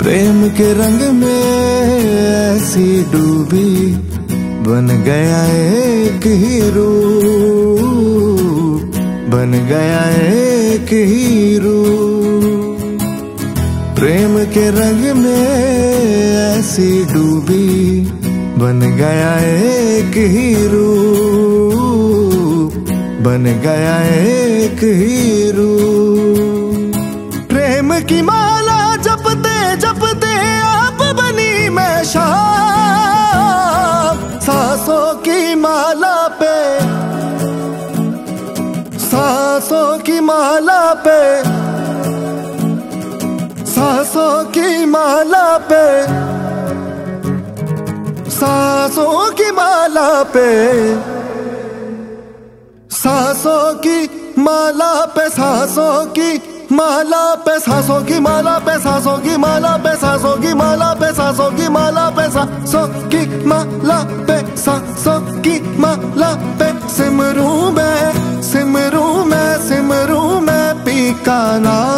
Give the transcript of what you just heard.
प्रेम के रंग में ऐसी डूबी बन गया एक हीरो, बन गया एक हीरो। प्रेम के रंग में ऐसी डूबी बन गया एक हीरो, बन गया एक हीरो। प्रेम की माला पे। सांसों की माला पे। सांसों की माला पे। सांसों की माला पे। सांसों की माला पे, सांसों की माला पे, सांसों की माला पे, सांसों सांसों की माला पे सांसों की माला पे सिमरू मैं सिमरू मैं सिमरू मैं पी का नाम